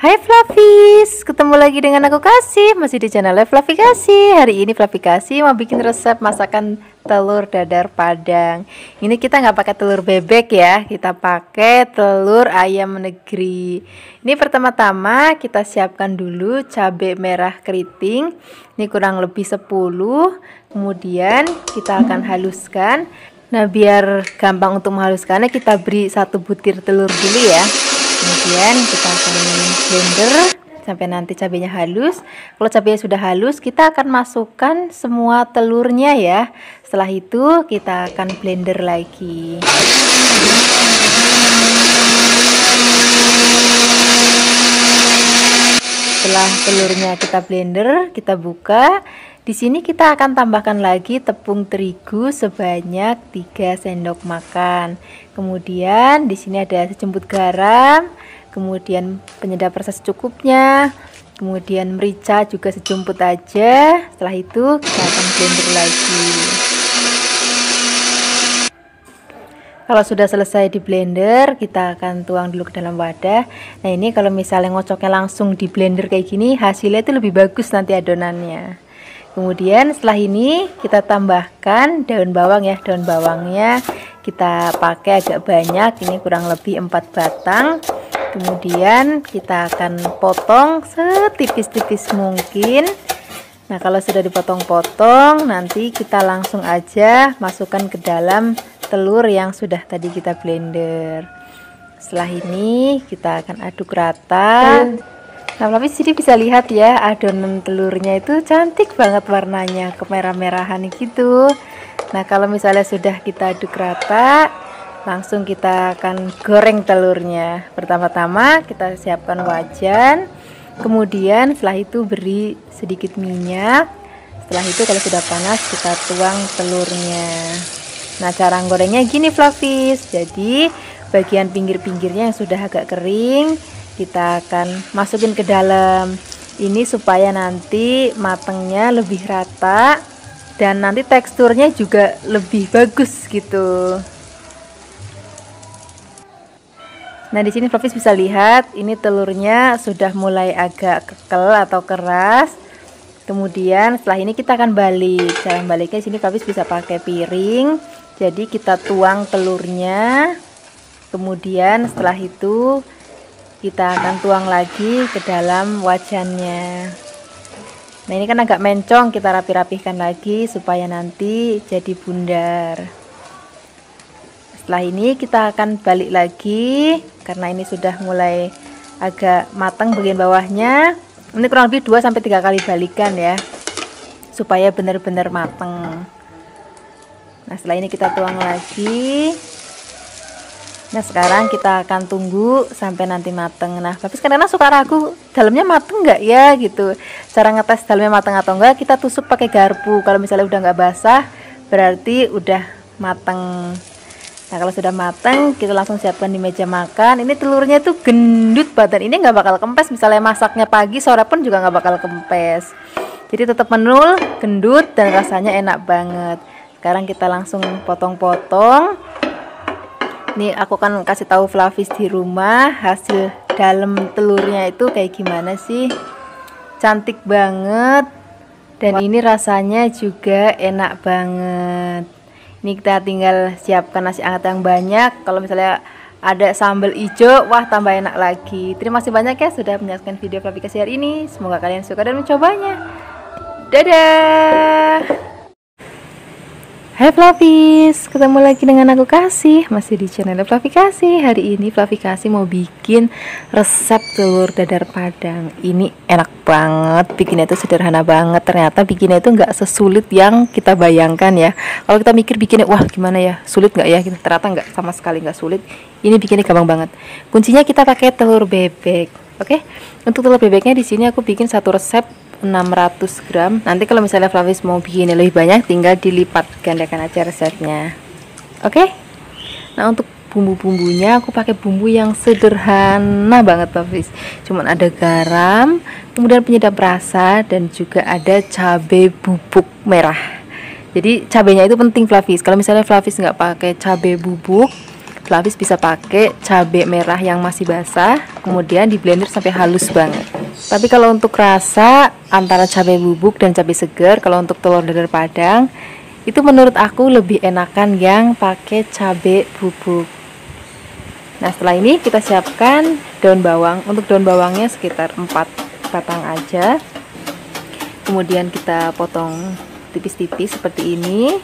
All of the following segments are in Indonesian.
Hai Flavis, ketemu lagi dengan aku Kasih, masih di channel Flavi Kasih. Hari ini Flavi Kasih mau bikin resep masakan telur dadar padang. Ini kita nggak pakai telur bebek ya, kita pakai telur ayam negeri. Ini pertama-tama kita siapkan dulu cabai merah keriting. Ini kurang lebih 10. Kemudian kita akan haluskan. Nah, biar gampang untuk menghaluskannya kita beri satu butir telur dulu ya kemudian kita akan blender sampai nanti cabenya halus. Kalau cabenya sudah halus kita akan masukkan semua telurnya ya. Setelah itu kita akan blender lagi. Setelah telurnya kita blender kita buka di sini kita akan tambahkan lagi tepung terigu sebanyak 3 sendok makan. Kemudian di sini ada sejumput garam, kemudian penyedap rasa secukupnya, kemudian merica juga sejumput aja. Setelah itu kita akan blender lagi. Kalau sudah selesai di blender, kita akan tuang dulu ke dalam wadah. Nah ini kalau misalnya ngocoknya langsung di blender kayak gini, hasilnya itu lebih bagus nanti adonannya. Kemudian setelah ini kita tambahkan daun bawang ya. Daun bawangnya kita pakai agak banyak, ini kurang lebih 4 batang. Kemudian kita akan potong setipis-tipis mungkin. Nah, kalau sudah dipotong-potong, nanti kita langsung aja masukkan ke dalam telur yang sudah tadi kita blender. Setelah ini kita akan aduk rata. Nah, tapi sini bisa lihat ya adonan telurnya itu cantik banget warnanya, kemerah-merahan gitu. Nah, kalau misalnya sudah kita aduk rata, langsung kita akan goreng telurnya. Pertama-tama kita siapkan wajan, kemudian setelah itu beri sedikit minyak. Setelah itu kalau sudah panas kita tuang telurnya. Nah, cara gorengnya gini Flavis. Jadi, bagian pinggir-pinggirnya yang sudah agak kering kita akan masukin ke dalam ini supaya nanti matangnya lebih rata dan nanti teksturnya juga lebih bagus gitu Nah di sini Profis bisa lihat ini telurnya sudah mulai agak kekel atau keras. Kemudian setelah ini kita akan balik. Cara baliknya di sini Profis bisa pakai piring. Jadi kita tuang telurnya. Kemudian setelah itu kita akan tuang lagi ke dalam wajannya. Nah ini kan agak mencong kita rapi-rapihkan lagi supaya nanti jadi bundar. Setelah ini kita akan balik lagi karena ini sudah mulai agak matang bagian bawahnya. Ini kurang lebih 2 sampai 3 kali balikan ya supaya benar-benar matang nah setelah ini kita tuang lagi Nah sekarang kita akan tunggu sampai nanti mateng. Nah tapi sekarang suka ragu dalamnya mateng nggak ya gitu. Cara ngetes dalamnya mateng atau enggak kita tusuk pakai garpu. Kalau misalnya udah nggak basah berarti udah mateng. Nah kalau sudah mateng kita langsung siapkan di meja makan. Ini telurnya tuh gendut badan ini nggak bakal kempes. Misalnya masaknya pagi sore pun juga nggak bakal kempes. Jadi tetap menul, gendut dan rasanya enak banget. Sekarang kita langsung potong-potong Nih aku kan kasih tahu Flavis di rumah hasil dalam telurnya itu kayak gimana sih? Cantik banget. Dan ini rasanya juga enak banget. Ini kita tinggal siapkan nasi hangat yang banyak. Kalau misalnya ada sambal hijau, wah tambah enak lagi. Terima kasih banyak ya sudah menyaksikan video Flavikasi hari ini. Semoga kalian suka dan mencobanya. Dadah! Hai Flavis, ketemu lagi dengan aku Kasih Masih di channel Flavi Kasih. Hari ini Flavi Kasih mau bikin resep telur dadar padang. Ini enak banget, bikinnya itu sederhana banget. Ternyata bikinnya itu nggak sesulit yang kita bayangkan ya. Kalau kita mikir bikinnya, wah gimana ya, sulit nggak ya? Ternyata nggak sama sekali nggak sulit. Ini bikinnya gampang banget. Kuncinya kita pakai telur bebek Oke, untuk telur bebeknya di sini aku bikin satu resep 600 gram. Nanti kalau misalnya Flavis mau bikin lebih banyak tinggal dilipat gandakan aja resepnya. Oke? Okay? nah untuk bumbu-bumbunya aku pakai bumbu yang sederhana banget Flavis. Cuman ada garam kemudian penyedap rasa dan juga ada cabai bubuk merah. Jadi cabenya itu penting Flavis. Kalau misalnya Flavis nggak pakai cabai bubuk Flavis bisa pakai cabai merah yang masih basah, kemudian di blender sampai halus banget. Tapi kalau untuk rasa antara cabai bubuk dan cabai segar, kalau untuk telur dadar padang, itu menurut aku lebih enakan yang pakai cabai bubuk. Nah setelah ini kita siapkan daun bawang. Untuk daun bawangnya sekitar 4 batang aja. Kemudian kita potong tipis-tipis seperti ini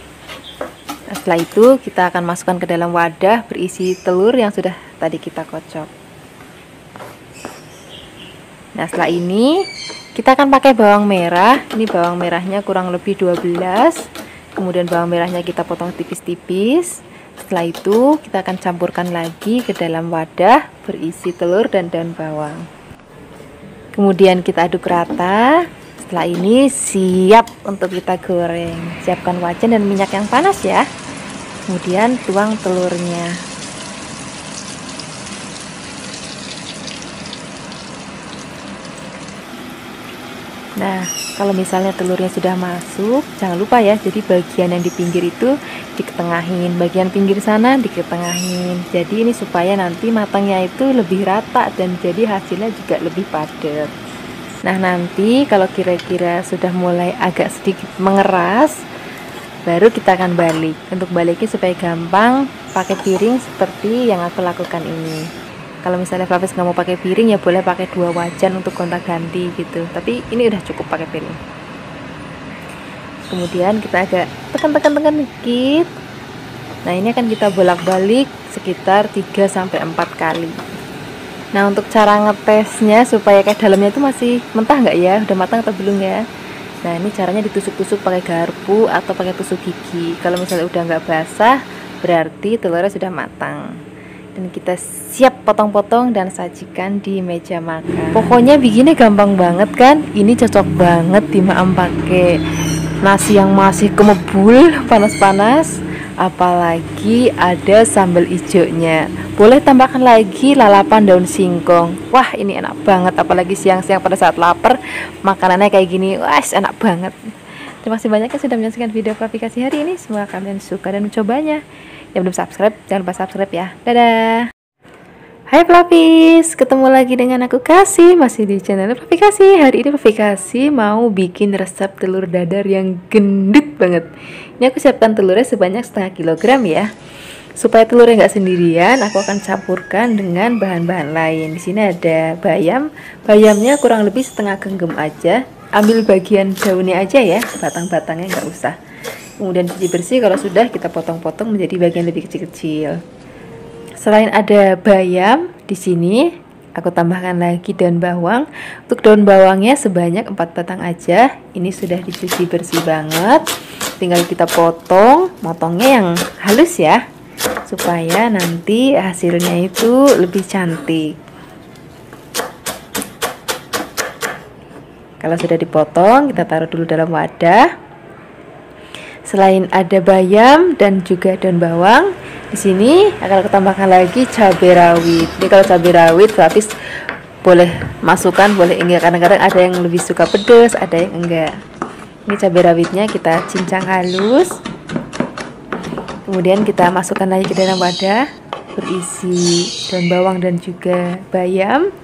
nah, setelah itu kita akan masukkan ke dalam wadah berisi telur yang sudah tadi kita kocok. Nah setelah ini kita akan pakai bawang merah. Ini bawang merahnya kurang lebih 12 kemudian bawang merahnya kita potong tipis-tipis. Setelah itu kita akan campurkan lagi ke dalam wadah berisi telur dan daun bawang. Kemudian kita aduk rata setelah ini siap untuk kita goreng. Siapkan wajan dan minyak yang panas ya. Kemudian tuang telurnya. Nah, kalau misalnya telurnya sudah masuk, jangan lupa ya, jadi bagian yang di pinggir itu diketengahin, bagian pinggir sana diketengahin. Jadi ini supaya nanti matangnya itu lebih rata dan jadi hasilnya juga lebih padat. Nah nanti kalau kira-kira sudah mulai agak sedikit mengeras baru kita akan balik. Untuk baliknya supaya gampang pakai piring seperti yang aku lakukan ini. Kalau misalnya Flavis nggak mau pakai piring ya boleh pakai dua wajan untuk kontak ganti gitu. Tapi ini udah cukup pakai piring. Kemudian kita agak tekan-tekan-tekan dikit. Nah ini akan kita bolak-balik sekitar 3-4 kali Nah untuk cara ngetesnya supaya kayak dalamnya itu masih mentah nggak ya, udah matang atau belum ya? Nah ini caranya ditusuk-tusuk pakai garpu atau pakai tusuk gigi. Kalau misalnya udah nggak basah, berarti telurnya sudah matang. Dan kita siap potong-potong dan sajikan di meja makan. Pokoknya bikinnya gampang banget kan? Ini cocok banget dimakan pakai nasi yang masih kemebul, panas-panas apalagi ada sambal hijaunya boleh tambahkan lagi lalapan daun singkong. Wah ini enak banget apalagi siang-siang pada saat lapar makanannya kayak gini wah enak banget. Terima kasih banyak yang sudah menyaksikan video aplikasi hari ini. Semoga kalian suka dan mencobanya. Yang belum subscribe jangan lupa subscribe ya. Dadah. Hai Flavis, ketemu lagi dengan aku Kasih. Masih di channel Flavi Kasih Hari ini Flavi Kasih mau bikin resep telur dadar yang gendut banget. Ini aku siapkan telurnya sebanyak setengah kilogram ya Supaya telurnya nggak sendirian, aku akan campurkan dengan bahan-bahan lain Di sini ada bayam Bayamnya kurang lebih setengah genggam aja Ambil bagian daunnya aja ya Batang-batangnya nggak usah Kemudian cuci bersih, kalau sudah kita potong-potong menjadi bagian lebih kecil-kecil Selain ada bayam di sini, aku tambahkan lagi daun bawang. Untuk daun bawangnya sebanyak 4 batang aja. Ini sudah dicuci bersih banget. Tinggal kita potong, motongnya yang halus ya. Supaya nanti hasilnya itu lebih cantik. Kalau sudah dipotong, kita taruh dulu dalam wadah. Selain ada bayam dan juga daun bawang, di sini akan aku tambahkan lagi cabai rawit. Ini kalau cabai rawit berarti boleh masukkan, boleh enggak. Kadang-kadang ada yang lebih suka pedas, ada yang enggak. Ini cabai rawitnya kita cincang halus. Kemudian kita masukkan lagi ke dalam wadah berisi daun bawang dan juga bayam.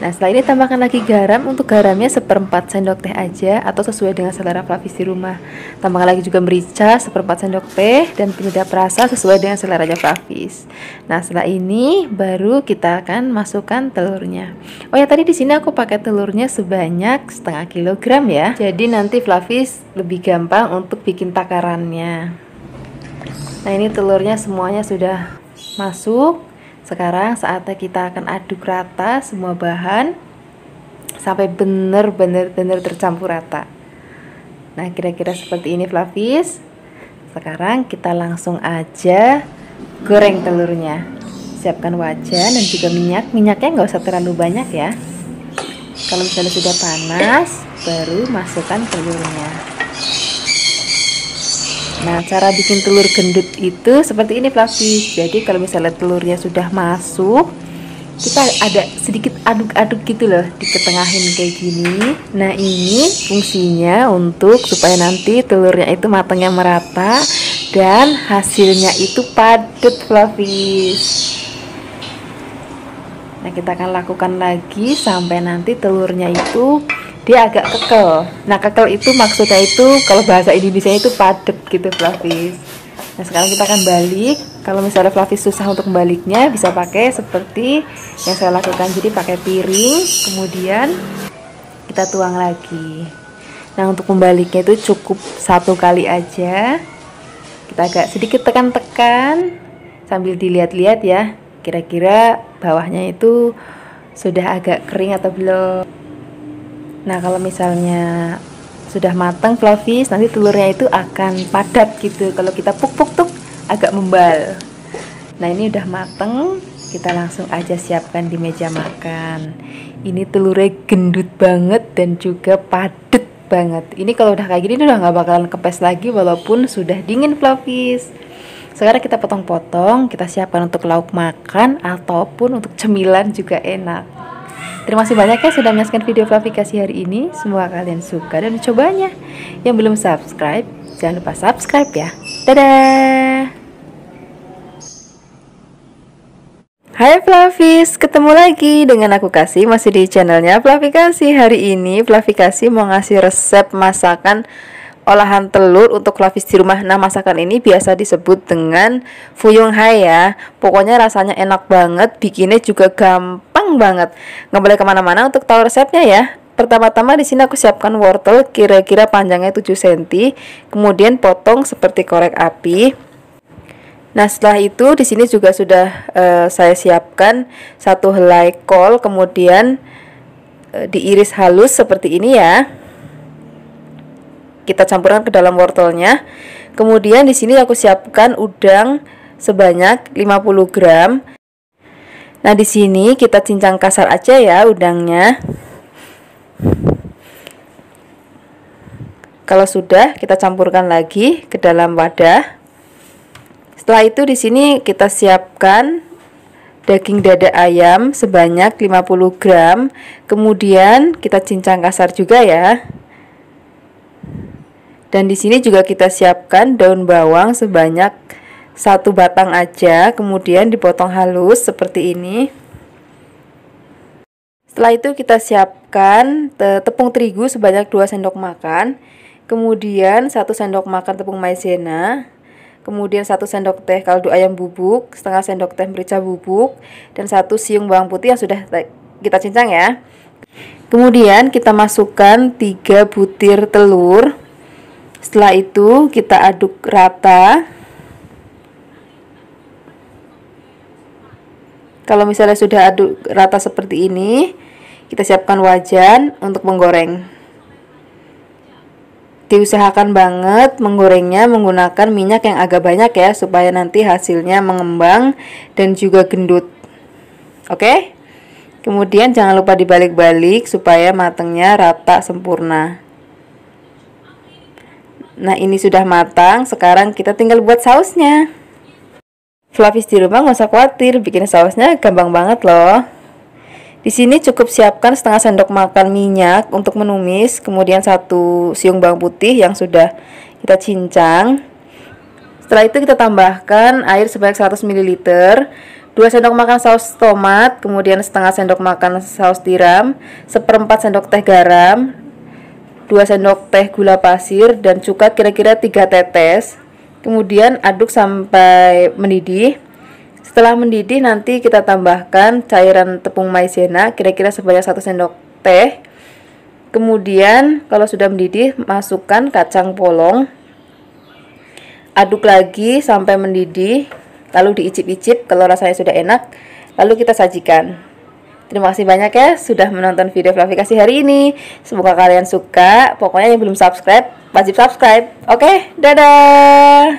Nah setelah ini tambahkan lagi garam. Untuk garamnya seperempat sendok teh aja Atau sesuai dengan selera Flavis di rumah. Tambahkan lagi juga merica seperempat sendok teh Dan penyedap rasa sesuai dengan selera Flavis Nah setelah ini baru kita akan masukkan telurnya. Oh ya tadi di sini aku pakai telurnya sebanyak setengah kilogram ya. Jadi nanti Flavis lebih gampang untuk bikin takarannya Nah ini telurnya semuanya sudah masuk sekarang saatnya kita akan aduk rata semua bahan sampai benar-benar benar tercampur rata. Nah, kira-kira seperti ini Flavis. Sekarang kita langsung aja goreng telurnya. Siapkan wajan dan juga minyak. Minyaknya nggak usah terlalu banyak ya. Kalau misalnya sudah panas, baru masukkan telurnya. Nah, cara bikin telur gendut itu seperti ini Flavis. Jadi kalau misalnya telurnya sudah masuk, kita ada sedikit aduk-aduk gitu loh, diketengahin kayak gini. Nah, ini fungsinya untuk supaya nanti telurnya itu matangnya merata dan hasilnya itu padat fluffy nah kita akan lakukan lagi sampai nanti telurnya itu dia agak kekel. Nah kekel itu maksudnya itu kalau bahasa Indonesia itu padat gitu fluffy nah sekarang kita akan balik. Kalau misalnya fluffy susah untuk membaliknya bisa pakai seperti yang saya lakukan. Jadi pakai piring kemudian kita tuang lagi. Nah untuk membaliknya itu cukup satu kali aja. Kita agak sedikit tekan-tekan sambil dilihat-lihat ya. Kira-kira bawahnya itu sudah agak kering atau belum nah kalau misalnya sudah matang fluffy nanti telurnya itu akan padat gitu. Kalau kita puk-puk tuh agak membal. Nah ini udah mateng kita langsung aja siapkan di meja makan. Ini telurnya gendut banget dan juga padat banget. Ini kalau udah kayak gini udah nggak bakalan kepes lagi walaupun sudah dingin fluffies. Sekarang kita potong-potong kita siapkan untuk lauk makan ataupun untuk cemilan juga enak terima kasih banyak ya sudah menyaksikan video fluffy hari ini. Semoga kalian suka dan mencobanya yang belum subscribe jangan lupa subscribe ya. Dadah! Hai Flavis, ketemu lagi dengan aku Kasih. Masih di channelnya Flavikasi Hari ini Flavikasi mau ngasih resep masakan olahan telur untuk Flavis di rumah. Nah masakan ini biasa disebut dengan Fuyung Hai ya. Pokoknya rasanya enak banget, bikinnya juga gampang banget. Nggak boleh ke mana-mana untuk tahu resepnya ya. Pertama-tama di sini aku siapkan wortel kira-kira panjangnya 7 cm Kemudian potong seperti korek api. Nah setelah itu di sini juga sudah uh, saya siapkan satu helai kol, kemudian uh, diiris halus seperti ini ya. Kita campurkan ke dalam wortelnya. Kemudian di sini aku siapkan udang sebanyak 50 gram. Nah di sini kita cincang kasar aja ya udangnya. Kalau sudah kita campurkan lagi ke dalam wadah. Setelah itu di sini kita siapkan daging dada ayam sebanyak 50 gram. Kemudian kita cincang kasar juga ya. Dan di sini juga kita siapkan daun bawang sebanyak satu batang aja, kemudian dipotong halus seperti ini. Setelah itu kita siapkan tepung terigu sebanyak 2 sendok makan, kemudian 1 sendok makan tepung maizena, kemudian satu sendok teh kaldu ayam bubuk, setengah sendok teh merica bubuk, dan satu siung bawang putih yang sudah kita cincang ya. Kemudian kita masukkan 3 butir telur. Setelah itu kita aduk rata. Kalau misalnya sudah aduk rata seperti ini, kita siapkan wajan untuk menggoreng. Diusahakan banget menggorengnya menggunakan minyak yang agak banyak ya supaya nanti hasilnya mengembang dan juga gendut. Oke? Kemudian jangan lupa dibalik-balik supaya matangnya rata sempurna nah ini sudah matang sekarang kita tinggal buat sausnya Flavis di rumah nggak usah khawatir bikin sausnya gampang banget loh di sini cukup siapkan setengah sendok makan minyak untuk menumis, kemudian satu siung bawang putih yang sudah kita cincang. Setelah itu kita tambahkan air sebanyak 100 ml, 2 sendok makan saus tomat, kemudian setengah sendok makan saus tiram, seperempat sendok teh garam, 2 sendok teh gula pasir dan cuka kira-kira 3 tetes. Kemudian aduk sampai mendidih. Setelah mendidih nanti kita tambahkan cairan tepung maizena kira-kira sebanyak 1 sendok teh. Kemudian kalau sudah mendidih masukkan kacang polong. Aduk lagi sampai mendidih. Lalu diicip-icip kalau rasanya sudah enak. Lalu kita sajikan. Terima kasih banyak ya sudah menonton video klarifikasi hari ini. Semoga kalian suka. Pokoknya yang belum subscribe, wajib subscribe. Oke, dadah.